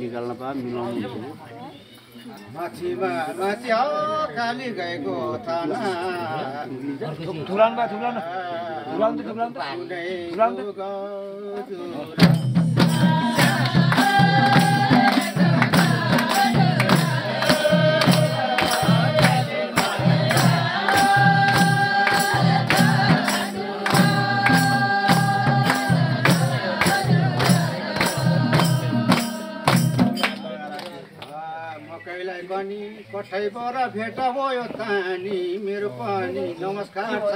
निकाल्न पा मिलाउनु पर्यो। माथिमा माथि हो काली पनि कठैबाट भेट भयो तानी। मेरो पनि नमस्कार छ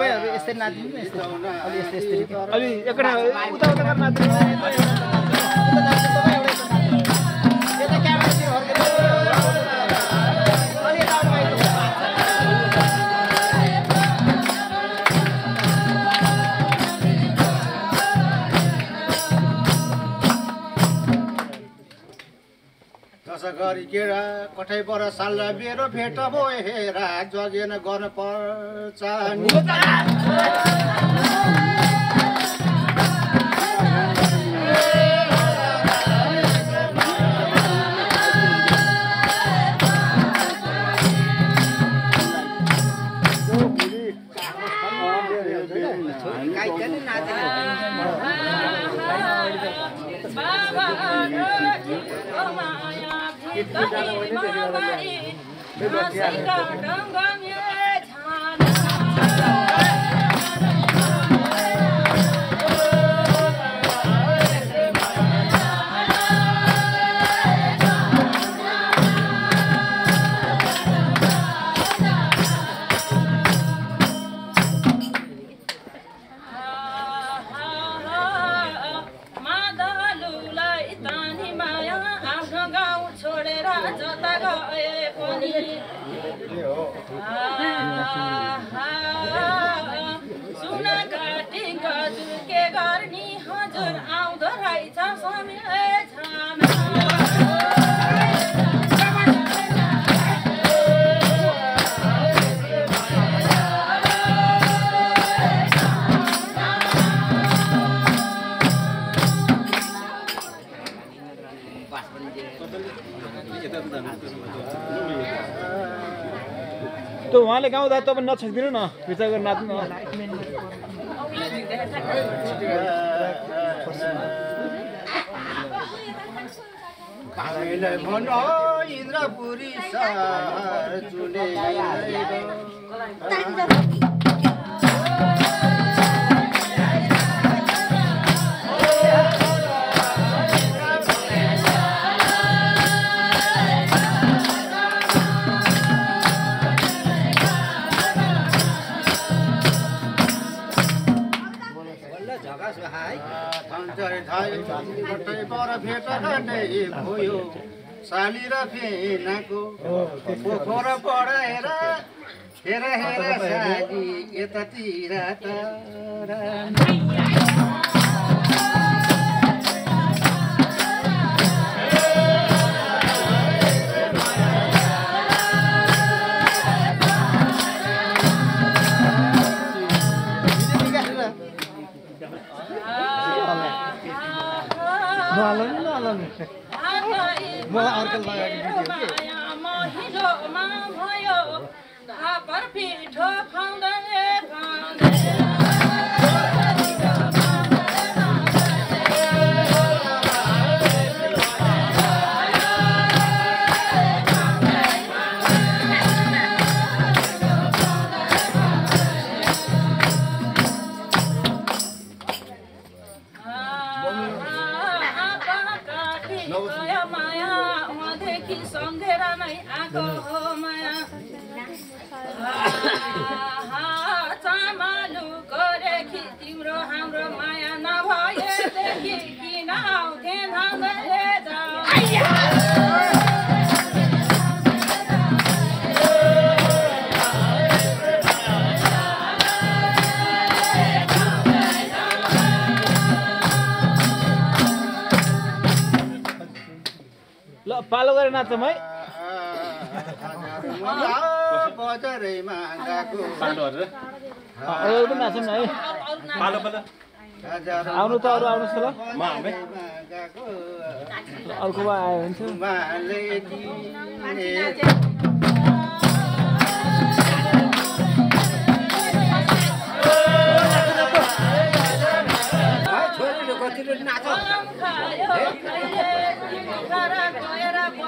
तपाईँहरू यस्तै नाच्नु अलि यस्तै यस्तै अलि एकडा उता उता नाच्नु। गरी केरा कठैबाट साल्दा मेरो भेट भयो हेरा जगेन गर्न पर्छ Masiga, Dongomia. तपाईँ नछकिदिनु न विचार गरेर नाच्नु इन्द्रपुरी कतै पर भेट भयो। साली र फेनाको पोखर पढाएर हेर हेर साली यतातिर तर नाच्छौँ है? अरू पनि नाच्छौँ न है आउनु त अरू आउनुहोस् त ल अर्को भए आयो भने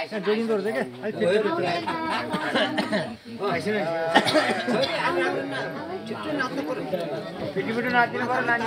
जोडिँदो रहेछ क्या पिटी पिटी नाचिदिनु पऱ्यो नानी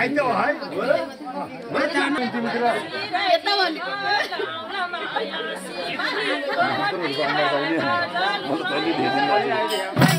त ल है सालीहरू आइज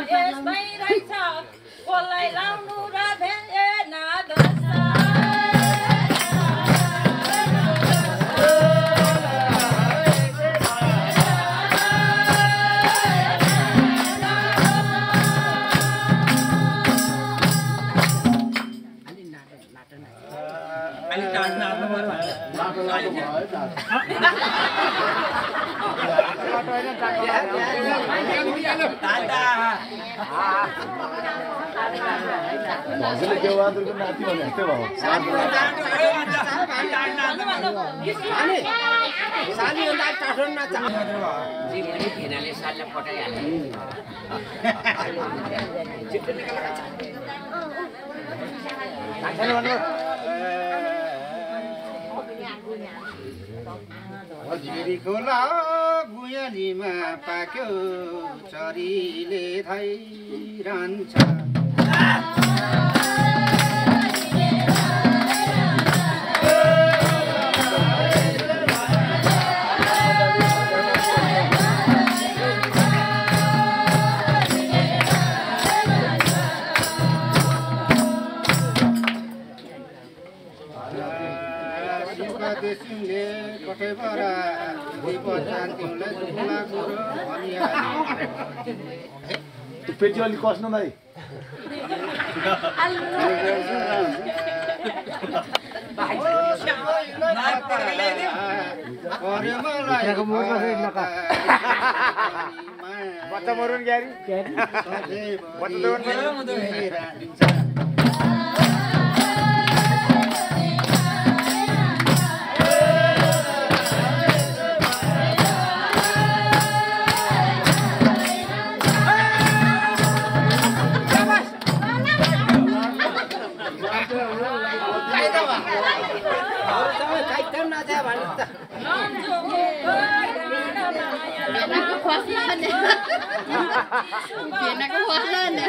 es bay rai chak kolai lang nu ra ben e na da sa anh trời nào nó mới phải là tôi nói trời Dạ, dạ, dạ, dạ, dạ, dạ, dạ, dạ, dạ, dạ, dạ, dạ, dạ, dạ, dạ, dạ, dạ, dạ, हजुरले देउबहादुरको नाति भने जस्तै भयो खेनाले हजुरीको ल भुयालीमा पाक्यो चरीले धैरहन्छ पेटी अलिक कस्नु भाइ बच्चा मरुन ग्यारी बच्चा nó có khoác lên nè nó có khoác lên nè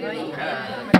Thank you.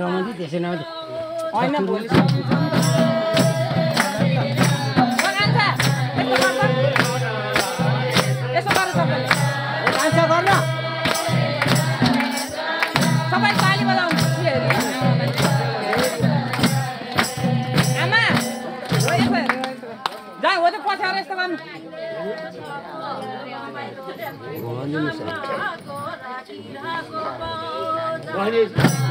रमाउँदै त्यसै नआउँदै हो भोलि पछाडि यस्तो गर्नु Magnus.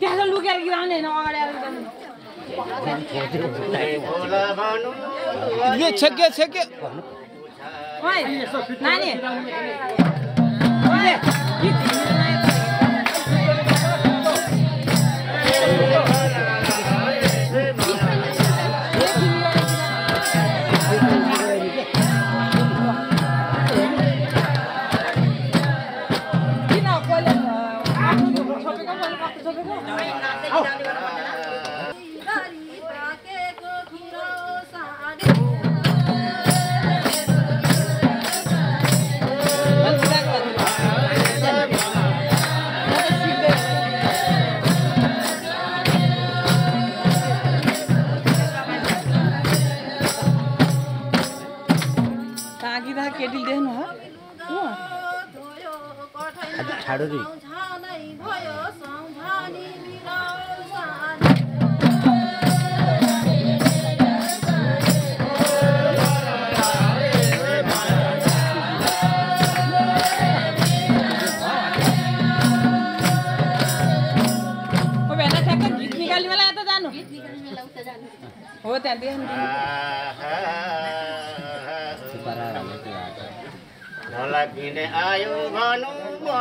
कैसे लू कर गिराने ना और यार ये छक्के छक्के नानी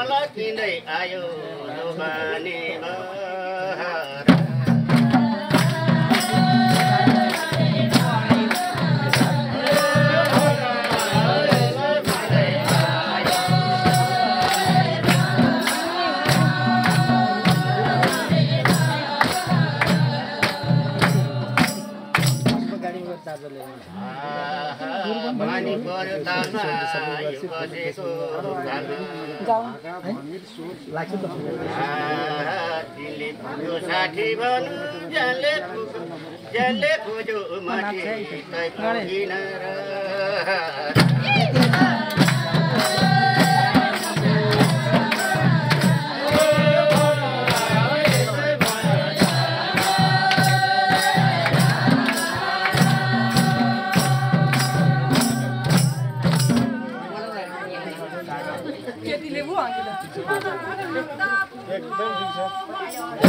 लकिँदै आयो बानी जसले खोजो माथि 哎，对对对，还有。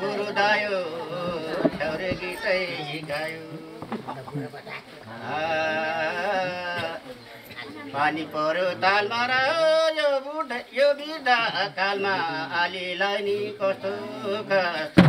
गुरु दायो ठ्याउरे गीतै गायो। पानी पर्यो तालमा र यो बुढ यो बिदा कालमा आलीलाई नि कस्तो कस्तो?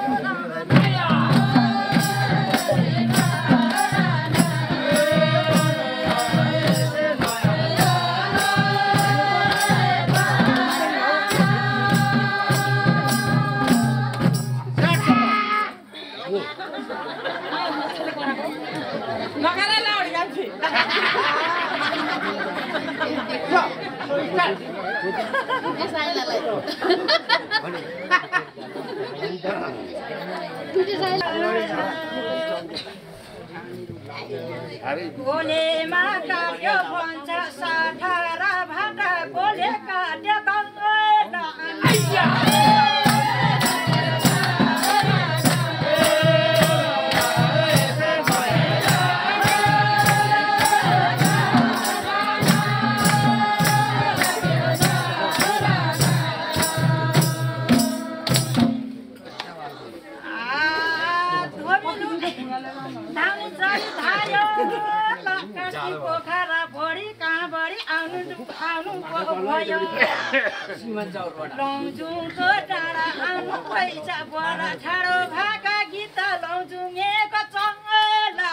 लौजुङको डाँडा आउनु पैसा बडा ठाडो भाका गीत लौजुङेको चङ्गला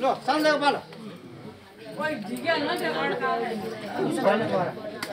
ल सम्झेको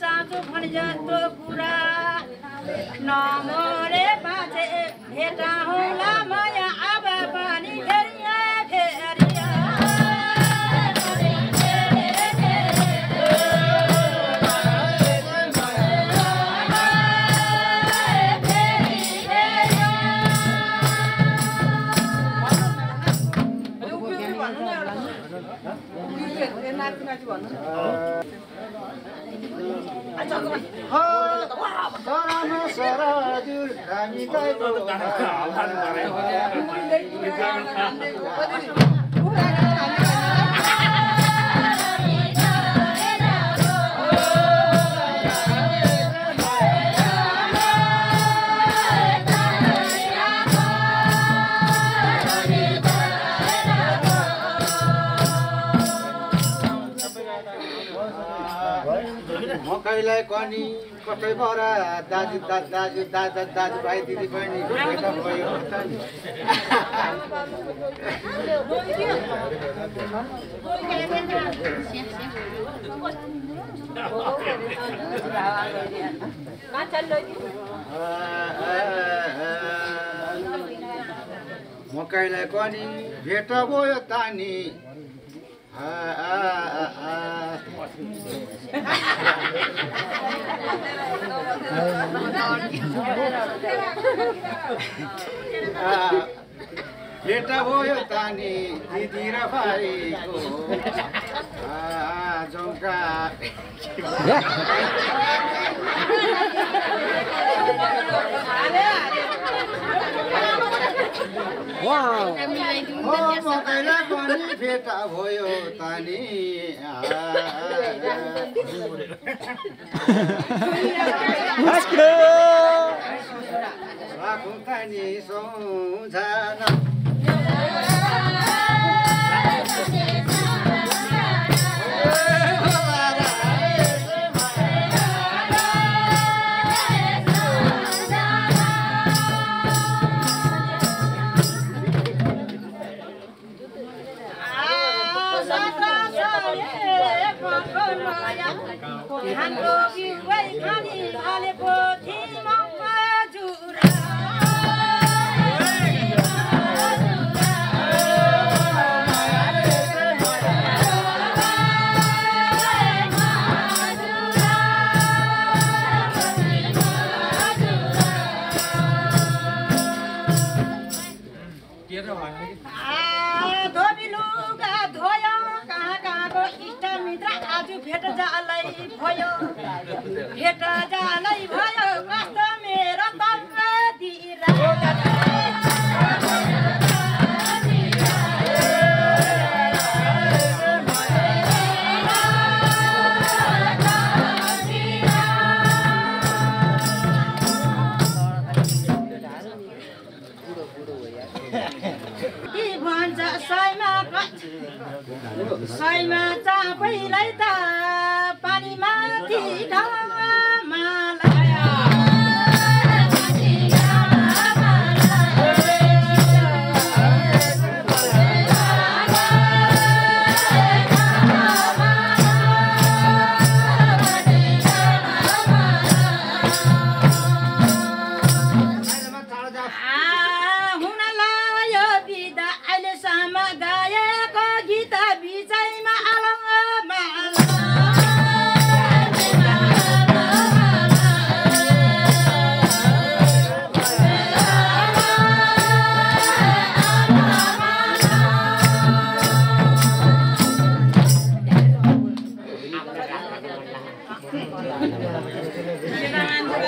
साँचो भने जस्तो कुरा नमरे बाँचे भेटा होला सरानो मकैलाई कनी कतै बरा दाजु दाजु दादा दाजुभाइ दिदी बहिनी मकैलाई कनी भेट भयो तानी। भेटा भयो तानी दिदी र भाइको जौका वाउ हो मकैला पनि भेटा भयो तानी। राखौँ तानी सम्झना mango. सयमा चापैलाई त पानीमाथि ढाल।